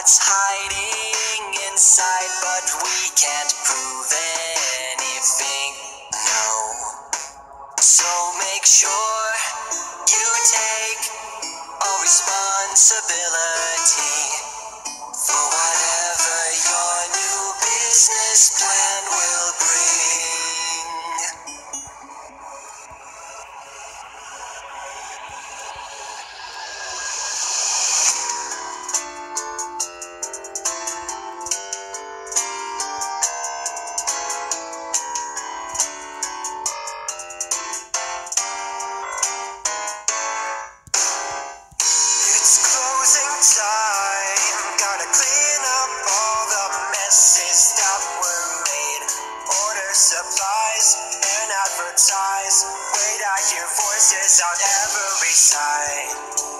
God's house. Hear voices on every side.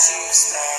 to spend.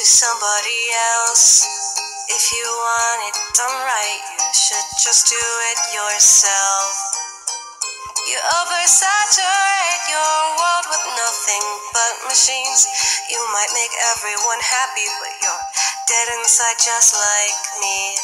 to somebody else. If you want it done right, you should just do it yourself. You oversaturate your world with nothing but machines. You might make everyone happy, but you're dead inside just like me.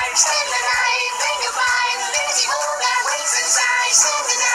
goodnight, the night, think goodbye, finish all that waits inside, the night.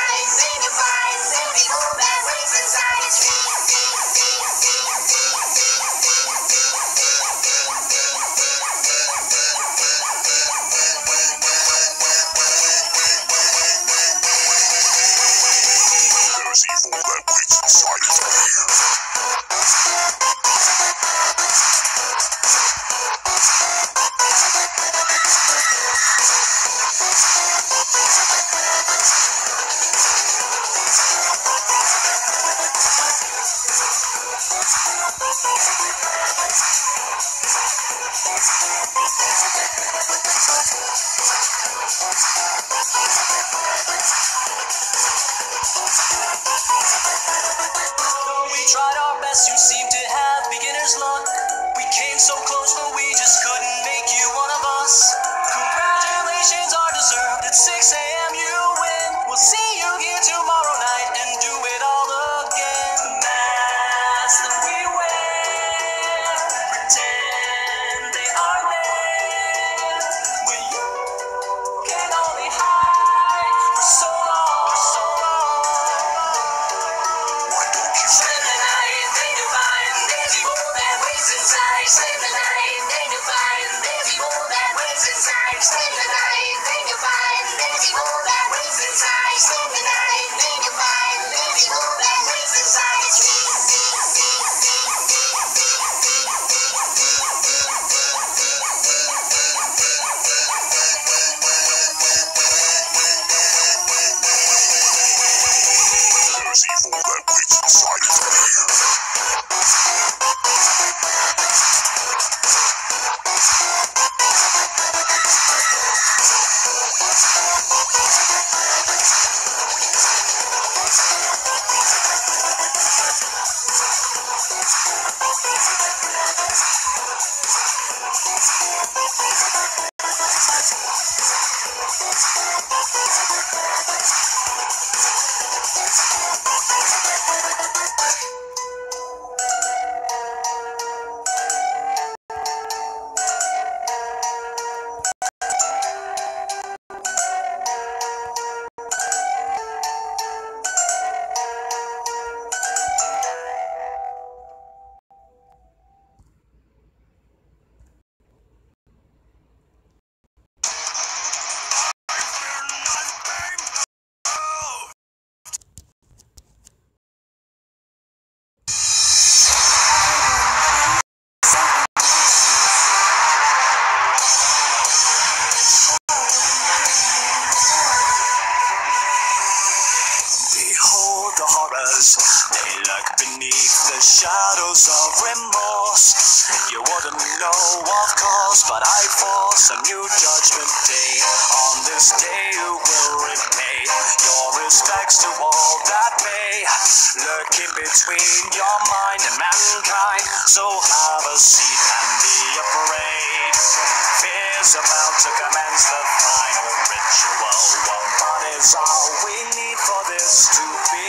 Lurk beneath the shadows of remorse. You wouldn't know, of course, but I force a new judgment day. On this day, you will repay your respects to all that may lurk in between your mind and mankind. So have a seat and be afraid. Fear's about to commence the final ritual. One all we need for this to be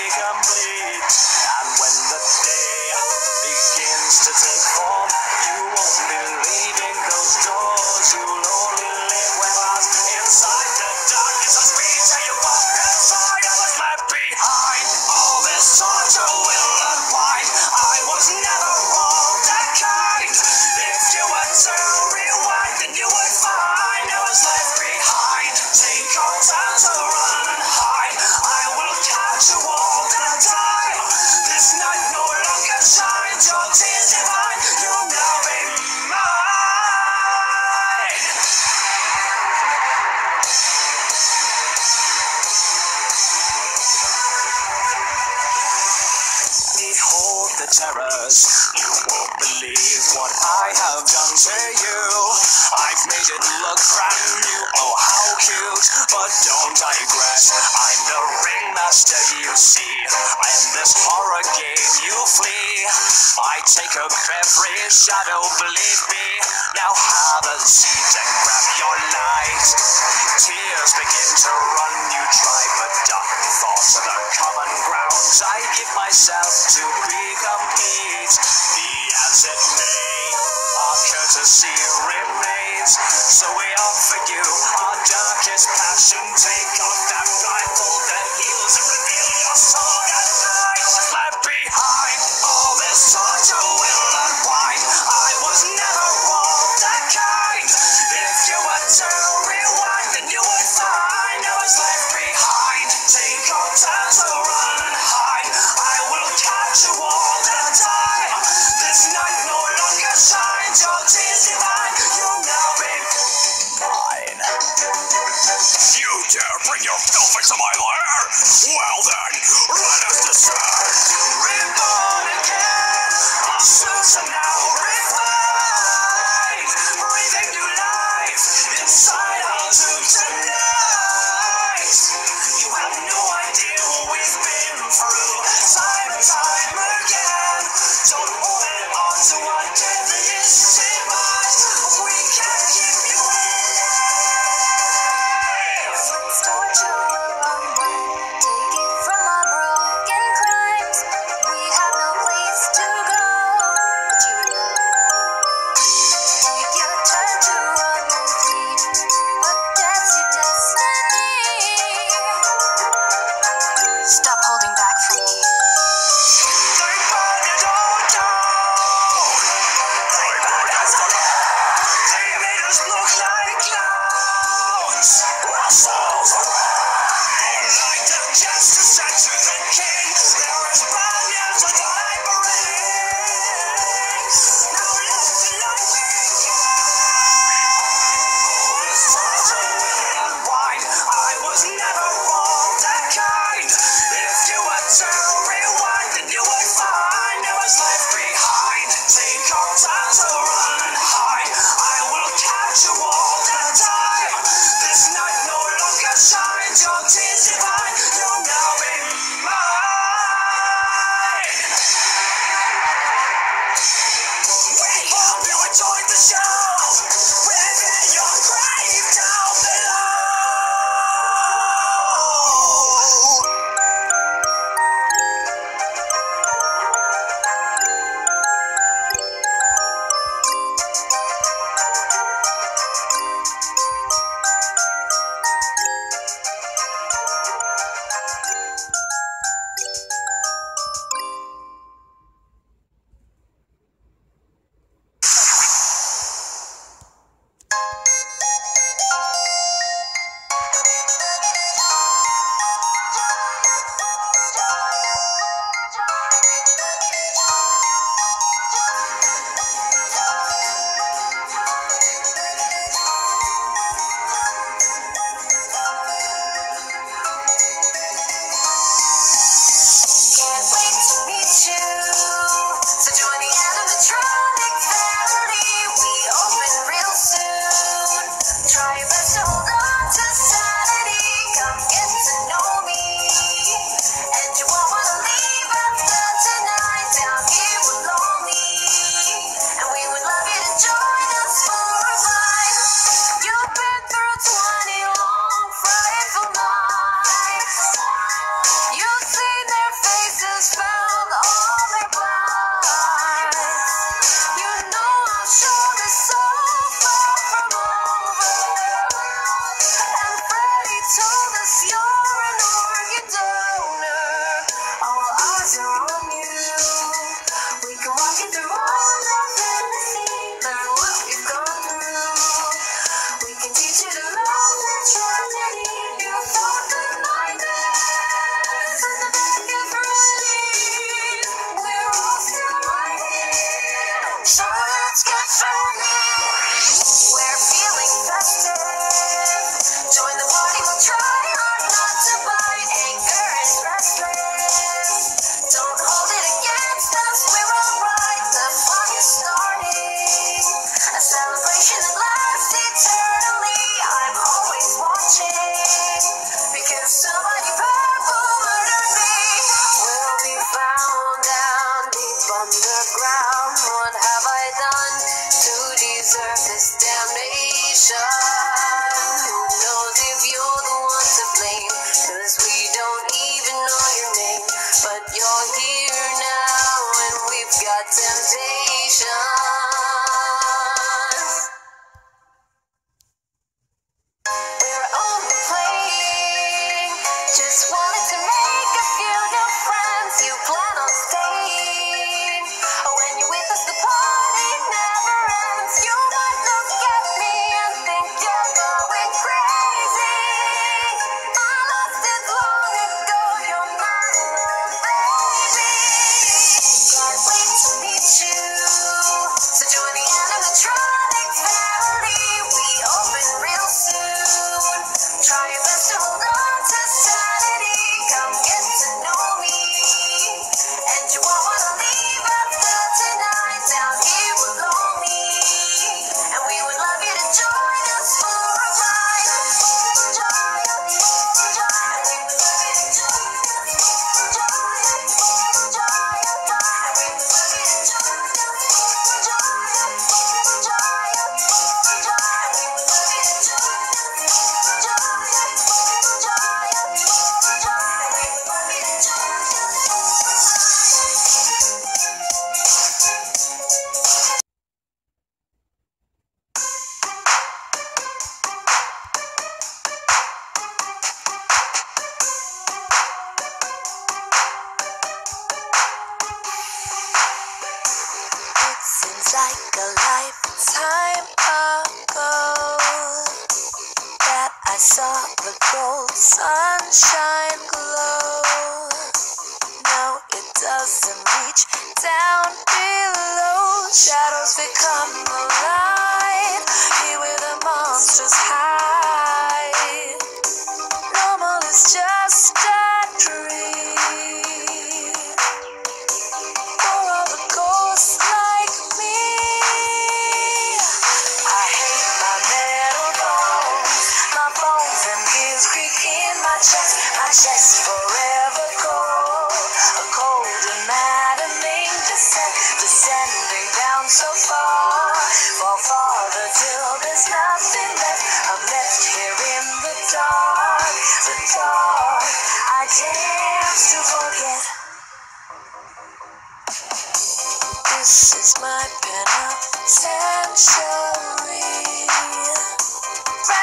But don't digress. I'm the ringmaster, you see. In this horror game, you flee. I take up every shadow, believe me. Now have a seat and grab your light. Tears begin to run, you try, but dark thoughts are the common grounds. I give myself to be complete. Be as it may, our courtesy remains. So we offer you our darkest passion. Take off that blindfold that heals and reveal your soul at night. Left behind? Filth into my lair? Well then, let us descend. Reborn again. Our souls are your tension high.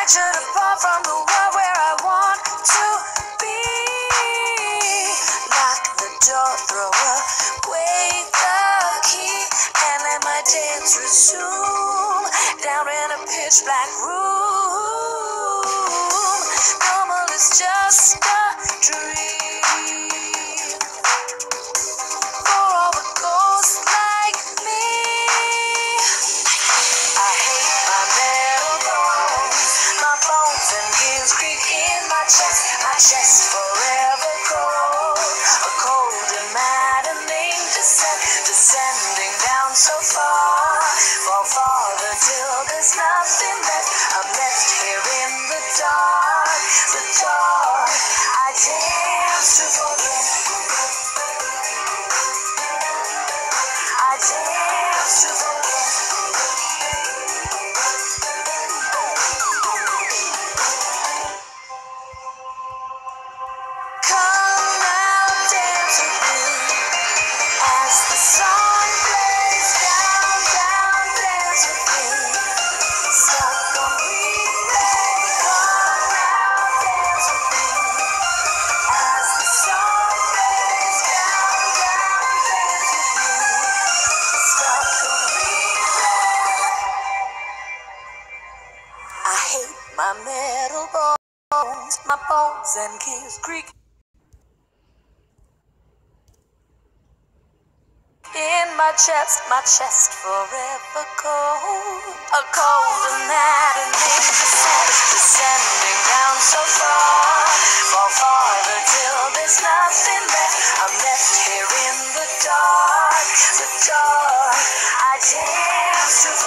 should have fallen from the world. Creek. In my chest, my chest forever cold. A cold anatomy descending down so far. Fall farther till there's nothing left. I'm left here in the dark, the dark. I dance